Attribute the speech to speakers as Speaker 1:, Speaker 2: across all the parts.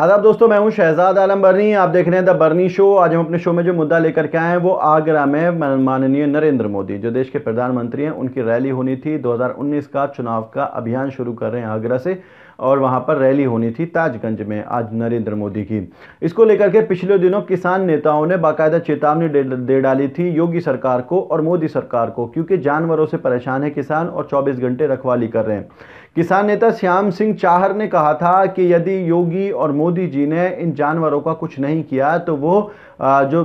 Speaker 1: आदाब दोस्तों, मैं हूँ शहजाद आलम बर्नी। आप देख रहे हैं द बर्नी शो आज हम अपने शो में जो मुद्दा लेकर के आए हैं, वो आगरा में माननीय नरेंद्र मोदी। जो देश के प्रधानमंत्री हैं, उनकी रैली होनी थी। 2019 का चुनाव का अभियान शुरू कर रहे हैं आगरा से। और वहाँ पर रैली होनी थी ताजगंज में आज नरेंद्र मोदी की। इसको लेकर के पिछले दिनों किसान नेताओं ने बाकायदा चेतावनी दे डाली थी योगी सरकार को और मोदी सरकार को, क्योंकि जानवरों से परेशान है किसान और 24 घंटे रखवाली कर रहे हैं। किसान नेता श्याम सिंह चाहर ने कहा था कि यदि योगी और मोदी जी ने इन जानवरों का कुछ नहीं किया तो वो जो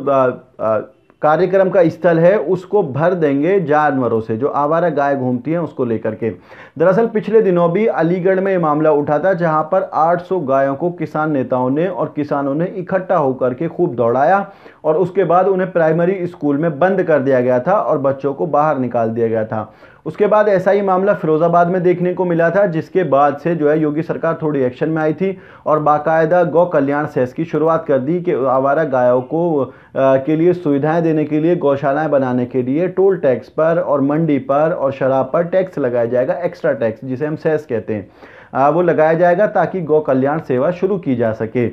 Speaker 1: कार्यक्रम का स्थल है, उसको भर देंगे जानवरों से, जो आवारा गाय घूमती हैं उसको लेकर के। दरअसल पिछले दिनों भी अलीगढ़ में ये मामला उठा था, जहाँ पर 800 गायों को किसान नेताओं ने और किसानों ने इकट्ठा होकर के खूब दौड़ाया और उसके बाद उन्हें प्राइमरी स्कूल में बंद कर दिया गया था और बच्चों को बाहर निकाल दिया गया था। उसके बाद ऐसा ही मामला फिरोजाबाद में देखने को मिला था जिसके बाद से जो है योगी सरकार थोड़ी एक्शन में आई थी और बाकायदा गौ कल्याण सेस की शुरुआत कर दी कि आवारा गायों को आ, के लिए सुविधाएँ देने के लिए गौशालाएँ बनाने के लिए टोल टैक्स पर और मंडी पर और शराब पर टैक्स लगाया जाएगा एक्स्ट्रा टैक्स जिसे हम सेस कहते हैं। वो लगाया जाएगा ताकि गौ कल्याण सेवा शुरू की जा सके।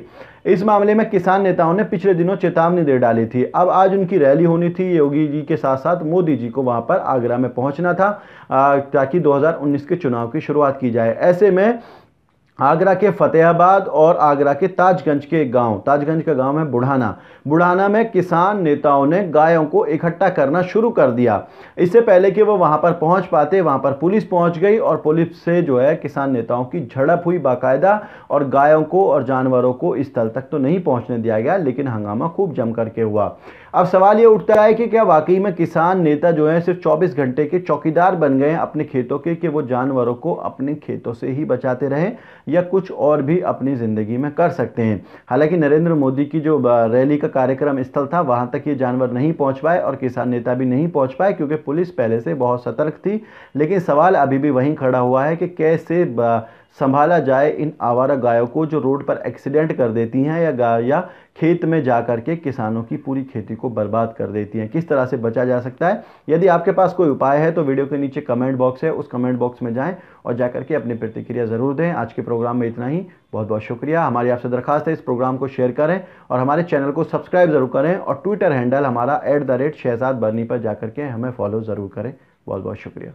Speaker 1: इस मामले में किसान नेताओं ने पिछले दिनों चेतावनी दे डाली थी। अब आज उनकी रैली होनी थी। योगी जी के साथ साथ मोदी जी को वहाँ पर आगरा में पहुँचना था ताकि 2019 के चुनाव की शुरुआत की जाए। ऐसे में आगरा के फतेहाबाद और आगरा के ताजगंज के गाँव। ताजगंज का गाँव है बुढ़ाना। बुढ़ाना में किसान नेताओं ने गायों को इकट्ठा करना शुरू कर दिया। इससे पहले कि वो वहाँ पर पहुँच पाते, वहाँ पर पुलिस पहुँच गई और पुलिस से जो है किसान नेताओं की झड़प हुई बाकायदा और गायों को और जानवरों को इस स्थल तक तो नहीं पहुँचने दिया गया, लेकिन हंगामा खूब जम करके हुआ। अब सवाल ये उठता है कि क्या वाकई में किसान नेता जो है सिर्फ़ 24 घंटे के चौकीदार बन गए अपने खेतों के, कि वो जानवरों को अपने खेतों से ही बचाते रहें? या कुछ और भी अपनी ज़िंदगी में कर सकते हैं। हालाँकि नरेंद्र मोदी की जो रैली का कार्यक्रम स्थल था, वहाँ तक ये जानवर नहीं पहुँच पाए और किसान नेता भी नहीं पहुँच पाए क्योंकि पुलिस पहले से बहुत सतर्क थी। लेकिन सवाल अभी भी वहीं खड़ा हुआ है कि कैसे संभाला जाए इन आवारा गायों को जो रोड पर एक्सीडेंट कर देती हैं या गाय या खेत में जा कर के किसानों की पूरी खेती को बर्बाद कर देती हैं। किस तरह से बचा जा सकता है? यदि आपके पास कोई उपाय है तो वीडियो के नीचे कमेंट बॉक्स है, उस कमेंट बॉक्स में जाएँ और जा करके अपनी प्रतिक्रिया ज़रूर दें। आज के प्रोग्राम में इतना ही। बहुत बहुत शुक्रिया। हमारी आपसे दरखास्त है, इस प्रोग्राम को शेयर करें और हमारे चैनल को सब्सक्राइब ज़रूर करें और ट्विटर हैंडल हमारा at the rate Shahzad Barni पर जा करके हमें फॉलो ज़रूर करें। बहुत बहुत शुक्रिया।